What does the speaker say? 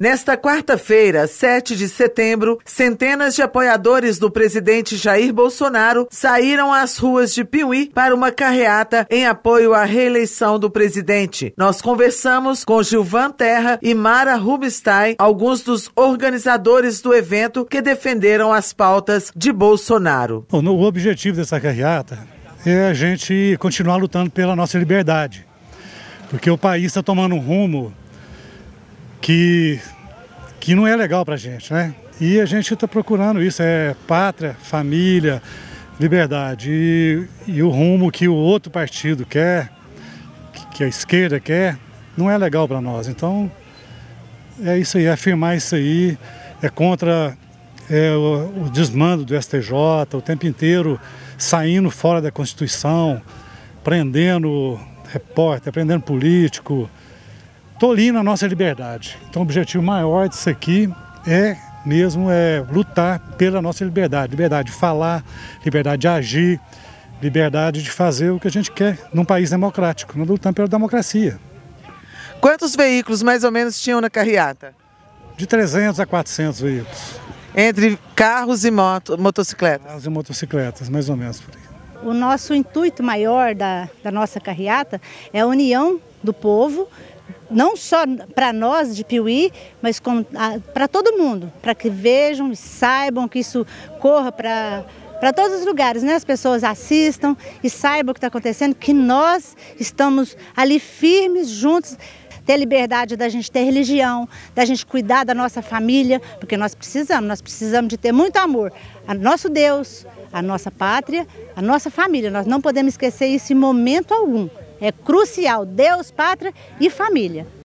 Nesta quarta-feira, 7 de setembro, centenas de apoiadores do presidente Jair Bolsonaro saíram às ruas de Piuí para uma carreata em apoio à reeleição do presidente. Nós conversamos com Gilvan Terra e Mara Rubinstein, alguns dos organizadores do evento que defenderam as pautas de Bolsonaro. O objetivo dessa carreata é a gente continuar lutando pela nossa liberdade, porque o país está tomando um rumo que, que não é legal para a gente, né? E a gente está procurando isso, é pátria, família, liberdade. E, e, o rumo que o outro partido quer, que a esquerda quer, não é legal para nós. Então, é isso aí, é afirmar isso aí, é contra é, o, o desmando do STJ, o tempo inteiro saindo fora da Constituição, prendendo repórter, prendendo político, tolindo a nossa liberdade. Então o objetivo maior disso aqui é mesmo é lutar pela nossa liberdade, liberdade de falar, liberdade de agir, liberdade de fazer o que a gente quer num país democrático, nós lutamos pela democracia. Quantos veículos mais ou menos tinham na carreata? De 300 a 400 veículos. Entre carros e moto, motocicletas? Carros e motocicletas, mais ou menos por aí. O nosso intuito maior da, da nossa carreata é a união do povo não só para nós de Piuí, mas para todo mundo, para que vejam e saibam que isso corra para para todos os lugares, né? As pessoas assistam e saibam o que está acontecendo, que nós estamos ali firmes, juntos, ter liberdade da gente ter religião, da gente cuidar da nossa família, porque nós precisamos, nós precisamos de ter muito amor a nosso Deus, a nossa pátria, a nossa família. Nós não podemos esquecer isso em momento algum. É crucial, Deus, pátria e família.